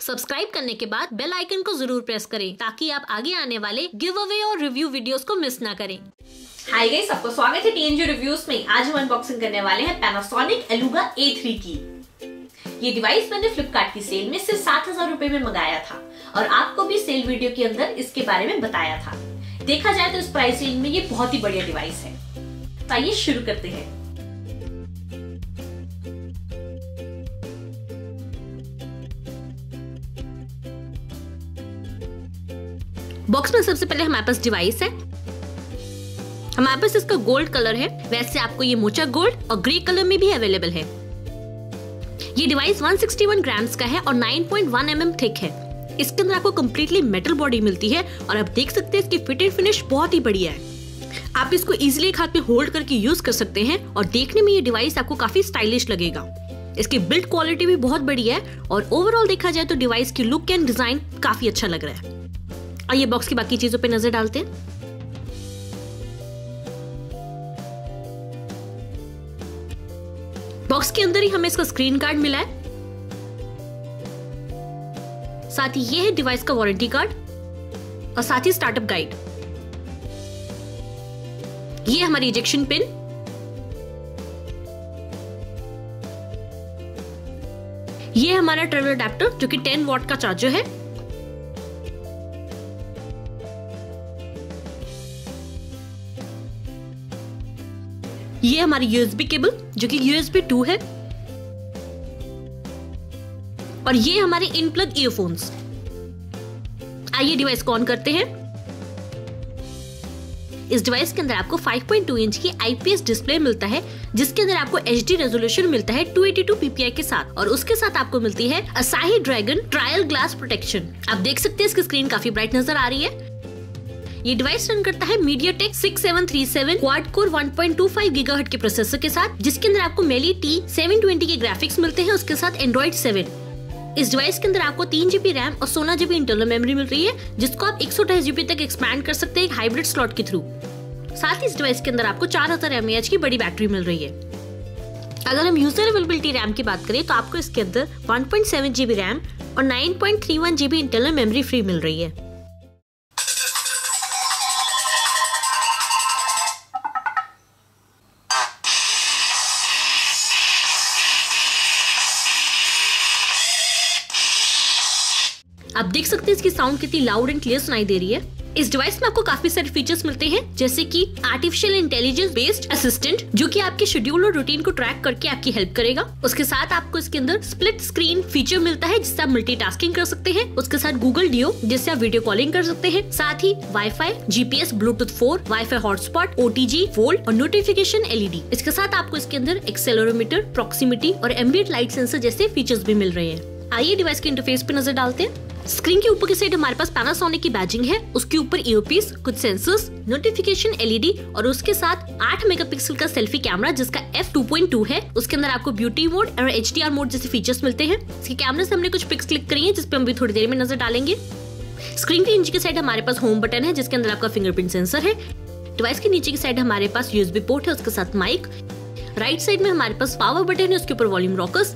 Subscribe करने के बाद बेल आइकन को ज़रूर प्रेस करें ताकि आप आगे आने वाले गिव अवे और रिव्यू वीडियोस को मिस ना करें। हाय गाइस सबको स्वागत है टीएनजी रिव्यूज़ में। आज हम अनबॉक्सिंग करने वाले हैं Panasonic Eluga A3 की। ये डिवाइस मैंने फ्लिपकार्ट की सेल में सिर्फ़ सात हज़ार रुपए में मंगाया था और आपको भी सेल वीडियो के अंदर इसके बारे में बताया था। देखा जाए तो इस प्राइस रेंज में ये बहुत ही बढ़िया डिवाइस है। तो आइए शुरू करते हैं। बॉक्स में सबसे पहले हमारे पास डिवाइस है। हमारे पास इसका गोल्ड कलर है। वैसे आपको ये मोचा गोल्ड और ग्रे कलर में भी अवेलेबल है। ये डिवाइस 161 ग्राम्स का है और 9.1 पॉइंट mm थिक है। इसके अंदर आपको कम्प्लीटली मेटल बॉडी मिलती है और आप देख सकते हैं इसकी फिट एंड फिनिश बहुत ही बढ़िया है। आप इसको इजिली एक हाथ में होल्ड करके यूज़ कर सकते हैं और देखने में ये डिवाइस आपको काफ़ी स्टाइलिश लगेगा। इसकी बिल्ड क्वालिटी भी बहुत बढ़िया है और ओवरऑल देखा जाए तो डिवाइस की लुक एंड डिज़ाइन काफ़ी अच्छा लग रहा है। आइए बॉक्स की बाकी चीज़ों पे नज़र डालते हैं। बॉक्स के अंदर ही हमें इसका स्क्रीन कार्ड मिला है। साथ ही ये है डिवाइस का वारंटी कार्ड और साथ ही स्टार्टअप गाइड ये हमारी इजेक्शन पिन ये हमारा ट्रेवल अडेप्टर जो कि 10 वॉट का चार्जर है। ये हमारी यूएसबी केबल जो कि यूएसबी टू है। और ये हमारे इन प्लग ईयरफोन्स आइए डिवाइस को ऑन करते हैं। इस डिवाइस के अंदर आपको 5.2 इंच की आईपीएस डिस्प्ले मिलता है, जिसके अंदर आपको एचडी रेजोल्यूशन मिलता है 282 पीपीआई के साथ। और उसके साथ आपको मिलती है असाही ड्रैगन ट्रायल ग्लास प्रोटेक्शन आप देख सकते हैं, इसकी स्क्रीन काफ़ी ब्राइट नज़र आ रही है। ये डिवाइस रन करता है MediaTek six seven three seven quad core one point two five giga हट के प्रोसेसर के साथ, जिसके अंदर आपको मेली टी सेवन ट्वेंटी के ग्राफिक्स मिलते हैं, उसके साथ एंड्रॉइड सेवन इस डिवाइस के अंदर आपको तीन जीबी रैम और सोलह जीबी इंटरनल मेमोरी मिल रही है, जिसको आप एक सौ अठाईस जीबी तक एक्सपैंड कर सकते हैं हाइब्रिड स्लॉट के थ्रू साथ ही इस डिवाइस के अंदर आपको चार हज़ार एम की बड़ी बैटरी मिल रही है. अगर हम यूज़र अवेलेबिलिटी रैम की बात करें तो आपको इसके अंदर 1.7 जीबी रैम और 9.31 जीबी इंटरनल मेमोरी फ्री मिल रही है. आप देख सकते हैं इसकी साउंड कितनी लाउड एंड क्लियर सुनाई दे रही है। इस डिवाइस में आपको काफ़ी सारे फीचर्स मिलते हैं, जैसे कि आर्टिफिशियल इंटेलिजेंस बेस्ड असिस्टेंट जो कि आपके शेड्यूल और रूटीन को ट्रैक करके आपकी हेल्प करेगा। उसके साथ आपको इसके अंदर स्प्लिट स्क्रीन फीचर मिलता है, जिससे आप मल्टीटास्किंग कर सकते हैं। उसके साथ गूगल डियो जिससे आप वीडियो कॉलिंग कर सकते हैं। साथ ही WiFi GPS Bluetooth four WiFi hotspot OTG fold और नोटिफिकेशन एलईडी इसके साथ आपको इसके अंदर एक्सेलोरोमीटर प्रोक्सीमिटी और एम्बियट लाइट सेंसर जैसे फीचर्स भी मिल रहे हैं। आइए डिवाइस के इंटरफेस पे नज़र डालते हैं। स्क्रीन के ऊपर की साइड हमारे पास पैनासोनिक की बैजिंग है। उसके ऊपर ईयरपीस कुछ सेंसर्स नोटिफिकेशन एलईडी और उसके साथ 8 मेगापिक्सल का सेल्फी कैमरा जिसका f 2.2 है। उसके अंदर आपको ब्यूटी मोड और HDR मोड जैसे फीचर्स मिलते हैं। इसके कैमरे से हमने कुछ पिक्स क्लिक करी है जिसपे हम भी थोड़ी देर में नज़र डालेंगे। स्क्रीन के नीचे की साइड हमारे पास होम बटन है, जिसके अंदर आपका फिंगरप्रिंट सेंसर है। डिवाइस के नीचे की साइड हमारे पास यूएसबी पोर्ट है, उसके साथ माइक राइट साइड में हमारे पास पावर बटन है, उसके ऊपर वॉल्यूम रॉकर्स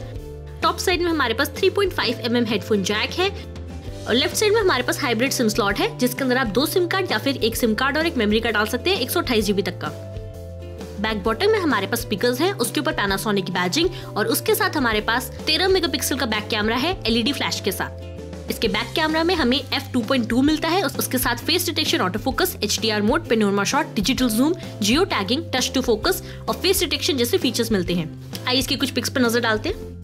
टॉप साइड में हमारे पास 3.5 पॉइंट mm हेडफोन जैक है और लेफ़्ट साइड में हमारे पास हाइब्रिड सिम स्लॉट है, जिसके अंदर आप दो सिम कार्ड या फिर एक सिम कार्ड और एक मेमोरी कार्ड डाल सकते हैं एक सौ तक का। बैक बॉटम में हमारे पास स्पीकर्स हैं, उसके ऊपर पैनासोनिक की बैजिंग और उसके साथ हमारे पास 13 मेगापिक्सल का बैक कैमरा है एलईडी फ्लैश के साथ। इसके बैक कैमरा में हमें f2.2 मिलता है उसके साथ face detection auto focus H D R mode panorama shot digital zoom geo tagging touch to focus और फेस डिटेक्शन जैसे फीचर्स मिलते हैं। आइए इसके कुछ पिक्स पर नज़र डालते हैं।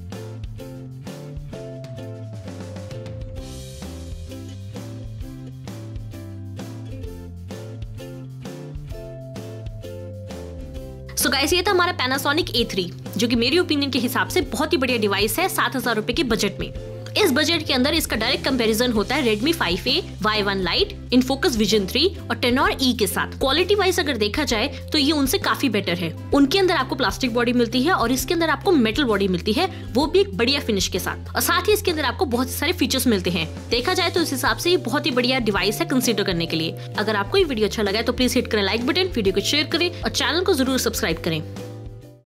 सो so गाइस ये था हमारा पैनासोनिक A3 जो कि मेरी ओपिनियन के हिसाब से बहुत ही बढ़िया डिवाइस है सात हज़ार रुपए के बजट में। इस बजट के अंदर इसका डायरेक्ट कंपैरिजन होता है Redmi 5A, Y1 Lite, Infocus Vision 3 और Tenor E के साथ। क्वालिटी वाइज अगर देखा जाए तो ये उनसे काफ़ी बेटर है। उनके अंदर आपको प्लास्टिक बॉडी मिलती है और इसके अंदर आपको मेटल बॉडी मिलती है वो भी एक बढ़िया फिनिश के साथ। और साथ ही इसके अंदर आपको बहुत सारे फीचर्स मिलते हैं। देखा जाए तो इस हिसाब से ये बहुत ही बढ़िया डिवाइस है कंसिडर करने के लिए। अगर आपको ये वीडियो अच्छा लगा है तो प्लीज़ हिट करें लाइक बटन वीडियो को शेयर करें और चैनल को ज़रूर सब्सक्राइब करें।